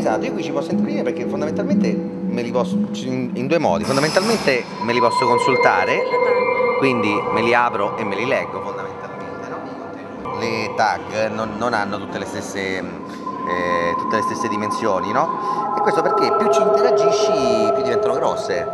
Esatto, io qui ci posso intervenire perché fondamentalmente me li posso, in due modi, fondamentalmente me li posso consultare, quindi me li apro e me li leggo fondamentalmente. no? Le tag non, non hanno tutte le stesse, eh, tutte le stesse dimensioni, no? E questo perché più ci interagisci più diventano grosse.